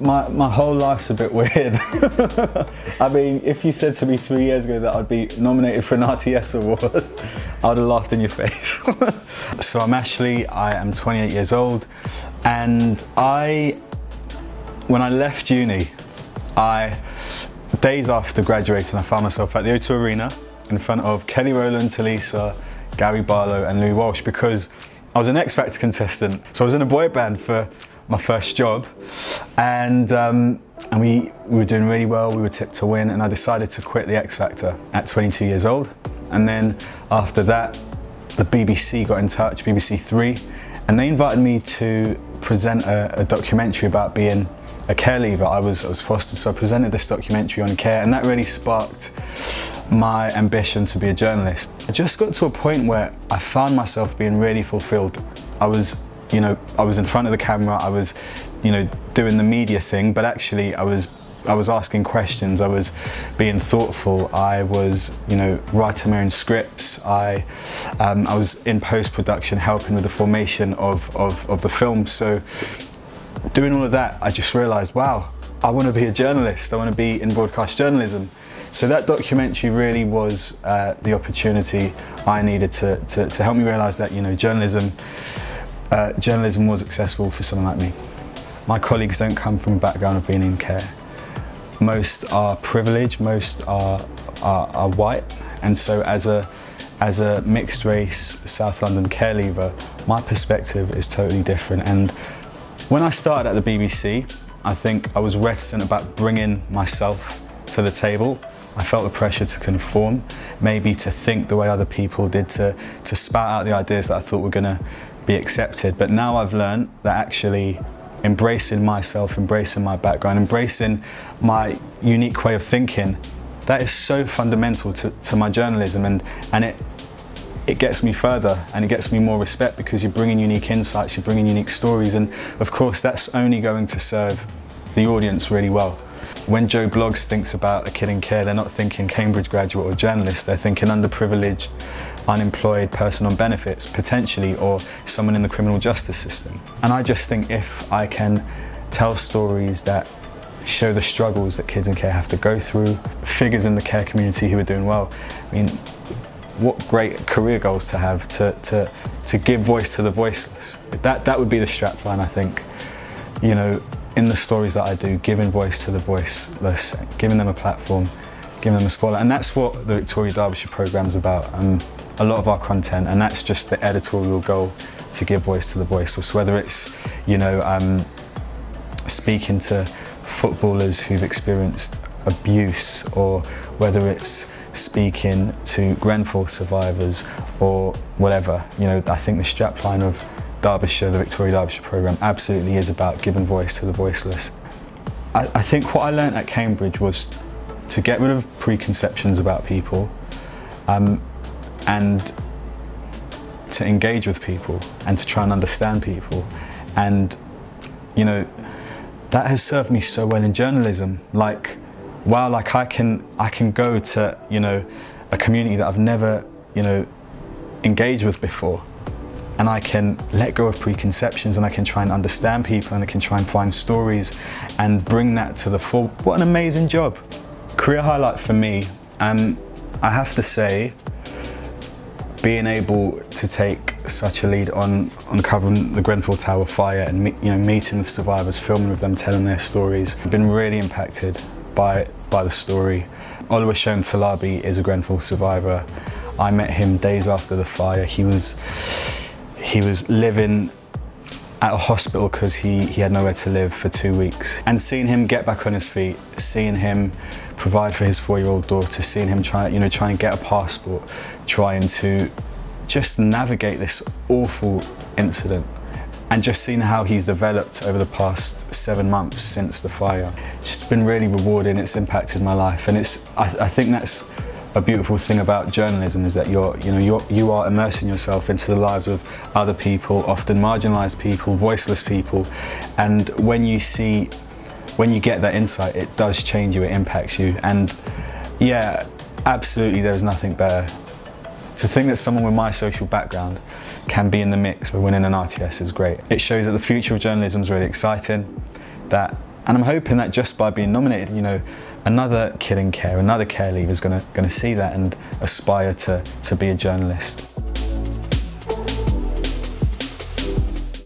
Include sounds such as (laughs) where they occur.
My, my whole life's a bit weird. (laughs) I mean, if you said to me three years ago that I'd be nominated for an RTS award, (laughs) I'd have laughed in your face. (laughs) so I'm Ashley, I am 28 years old, and I, when I left uni, I, days after graduating, I found myself at the O2 Arena in front of Kelly Rowland, Tulisa, Gary Barlow and Louis Walsh because I was an X Factor contestant. So I was in a boy band for my first job and um, and we, we were doing really well, we were tipped to win and I decided to quit the X Factor at 22 years old and then after that the BBC got in touch, BBC Three and they invited me to present a, a documentary about being a care leaver. I was, I was fostered so I presented this documentary on care and that really sparked my ambition to be a journalist. I just got to a point where I found myself being really fulfilled. I was you know, I was in front of the camera, I was, you know, doing the media thing, but actually I was I was asking questions, I was being thoughtful, I was, you know, writing my own scripts, I, um, I was in post-production helping with the formation of, of, of the film. So doing all of that, I just realised, wow, I want to be a journalist, I want to be in broadcast journalism. So that documentary really was uh, the opportunity I needed to, to, to help me realise that, you know, journalism uh, journalism was accessible for someone like me. My colleagues don't come from a background of being in care. Most are privileged, most are, are, are white, and so as a, as a mixed race South London care leaver, my perspective is totally different. And when I started at the BBC, I think I was reticent about bringing myself to the table. I felt the pressure to conform, maybe to think the way other people did, to, to spout out the ideas that I thought were going to be accepted. But now I've learned that actually embracing myself, embracing my background, embracing my unique way of thinking, that is so fundamental to, to my journalism and, and it, it gets me further and it gets me more respect because you're bringing unique insights, you're bringing unique stories and of course that's only going to serve the audience really well. When Joe Bloggs thinks about a kid in care, they're not thinking Cambridge graduate or journalist, they're thinking underprivileged, unemployed person on benefits, potentially, or someone in the criminal justice system. And I just think if I can tell stories that show the struggles that kids in care have to go through, figures in the care community who are doing well, I mean, what great career goals to have to, to, to give voice to the voiceless. That, that would be the strapline, I think. You know, in the stories that I do, giving voice to the voiceless, giving them a platform, giving them a spotlight. And that's what the Victoria Derbyshire programme is about. Um, a lot of our content, and that's just the editorial goal to give voice to the voiceless, whether it's, you know, um, speaking to footballers who've experienced abuse or whether it's speaking to Grenfell survivors or whatever. You know, I think the strapline of Derbyshire, the Victoria Derbyshire programme, absolutely is about giving voice to the voiceless. I, I think what I learned at Cambridge was to get rid of preconceptions about people um, and to engage with people and to try and understand people. And, you know, that has served me so well in journalism. Like, wow, like I can, I can go to, you know, a community that I've never, you know, engaged with before and I can let go of preconceptions and I can try and understand people and I can try and find stories and bring that to the full. What an amazing job. Career highlight for me, um, I have to say, being able to take such a lead on, on covering the Grenfell Tower fire and you know, meeting with survivors, filming with them, telling their stories, I've been really impacted by, by the story. Oluwaseun Talabi is a Grenfell survivor. I met him days after the fire. He was he was living at a hospital because he, he had nowhere to live for two weeks. And seeing him get back on his feet, seeing him provide for his four-year-old daughter, seeing him try, you know, trying to get a passport, trying to just navigate this awful incident and just seeing how he's developed over the past seven months since the fire. It's just been really rewarding, it's impacted my life and it's, I, I think that's a beautiful thing about journalism is that you're, you know, you're, you are immersing yourself into the lives of other people, often marginalised people, voiceless people, and when you see, when you get that insight, it does change you, it impacts you, and yeah, absolutely, there's nothing better. To think that someone with my social background can be in the mix of winning an RTS is great. It shows that the future of journalism is really exciting, that And I'm hoping that just by being nominated, you know, another kid in care, another care leaver is going to see that and aspire to to be a journalist.